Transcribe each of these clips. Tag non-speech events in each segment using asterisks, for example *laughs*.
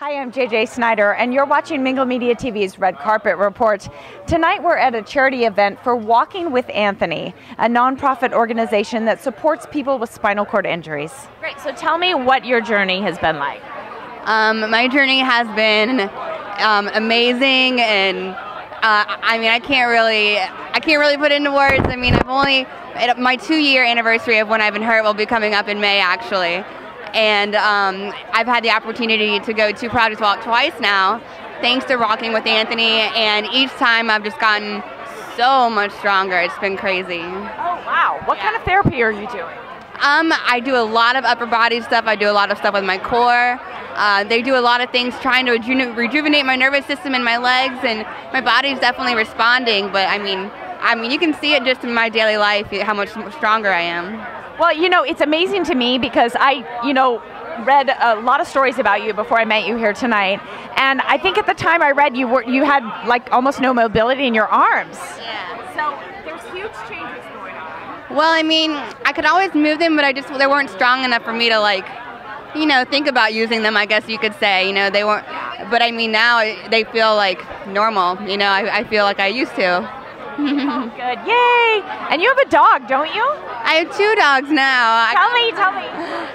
Hi, I'm JJ Snyder, and you're watching Mingle Media TV's Red Carpet Report. Tonight, we're at a charity event for Walking with Anthony, a nonprofit organization that supports people with spinal cord injuries. Great. So, tell me what your journey has been like. Um, my journey has been um, amazing, and uh, I mean, I can't really, I can't really put it into words. I mean, I've only my two-year anniversary of when I've been hurt will be coming up in May, actually and um, I've had the opportunity to go to Project Walk twice now, thanks to Walking with Anthony, and each time I've just gotten so much stronger. It's been crazy. Oh wow! What yeah. kind of therapy are you doing? Um, I do a lot of upper body stuff. I do a lot of stuff with my core. Uh, they do a lot of things trying to reju- rejuvenate my nervous system and my legs, and my body's definitely responding. But I mean, I mean, you can see it just in my daily life how much stronger I am. Well, you know, it's amazing to me because I, you know, read a lot of stories about you before I met you here tonight, and I think at the time I read you were you had like almost no mobility in your arms. Yeah. So there's huge changes going on. Well, I mean, I could always move them, but I just they weren't strong enough for me to like, you know, think about using them. I guess you could say, you know, they weren't. But I mean, now they feel like normal. You know, I, I feel like I used to. Oh, good. Yay! And you have a dog, don't you? I have two dogs now. Tell me, tell me.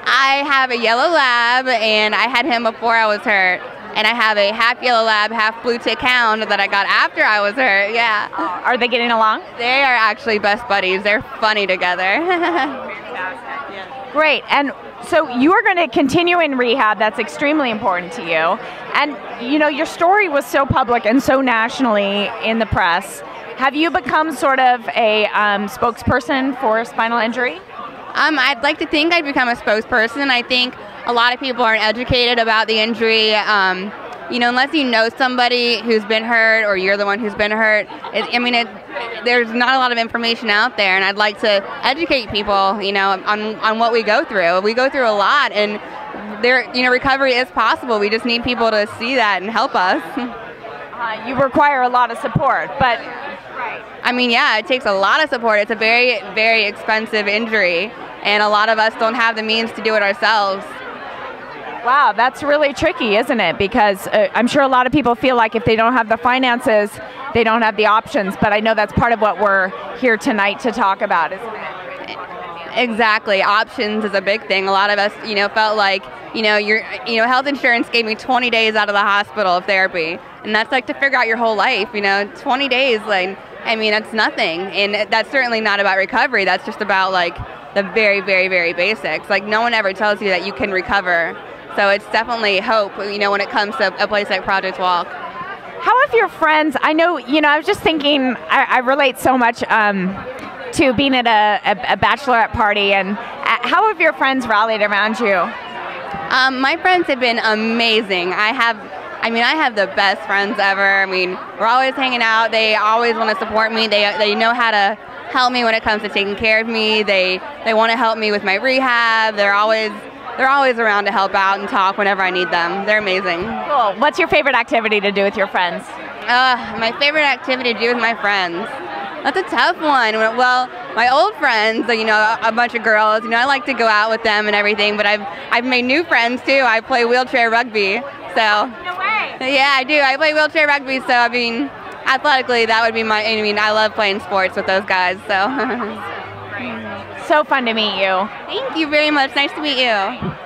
I have a yellow lab, and I had him before I was hurt. And I have a half yellow lab, half blue tick hound that I got after I was hurt. Yeah. Are they getting along? They are actually best buddies. They're funny together. *laughs* Great. And so you are going to continue in rehab. That's extremely important to you. And you know, your story was so public and so nationally in the press. Have you become sort of a um, spokesperson for spinal injury? Um, I'd like to think I'd become a spokesperson. I think a lot of people aren't educated about the injury. Um, you know, unless you know somebody who's been hurt or you're the one who's been hurt, it, I mean, it, there's not a lot of information out there, and I'd like to educate people, you know, on, on what we go through. We go through a lot, and there, you know, recovery is possible. We just need people to see that and help us. *laughs* Uh, you require a lot of support, but I mean, yeah, it takes a lot of support. It's a very, very expensive injury, and a lot of us don't have the means to do it ourselves. Wow, that's really tricky, isn't it? Because uh, I'm sure a lot of people feel like if they don't have the finances, they don't have the options. But I know that's part of what we're here tonight to talk about, isn't it? Exactly. Options is a big thing. A lot of us, you know, felt like, you know, your you know, health insurance gave me 20 days out of the hospital of therapy. And that's like to figure out your whole life, you know, 20 days like I mean, that's nothing. And that's certainly not about recovery. That's just about like the very, very, very basics. Like no one ever tells you that you can recover. So it's definitely hope, you know, when it comes to a place like Project Walk. How have your friends, I know, you know, I was just thinking, I, I relate so much um, to being at a, a, a, bachelorette party, and uh, how have your friends rallied around you? Um, my friends have been amazing. I have I mean, I have the best friends ever. I mean, we're always hanging out. They always want to support me. They, they know how to help me when it comes to taking care of me. They they want to help me with my rehab. They're always they're always around to help out and talk whenever I need them. They're amazing. Cool. What's your favorite activity to do with your friends? Uh, my favorite activity to do with my friends. That's a tough one. Well, my old friends, you know, a bunch of girls, you know, I like to go out with them and everything, but I've I've made new friends too. I play wheelchair rugby. So yeah, I do. I play wheelchair rugby, so I mean, athletically, that would be my. I mean, I love playing sports with those guys. So. *laughs* so fun to meet you. Thank you very much. Nice to meet you.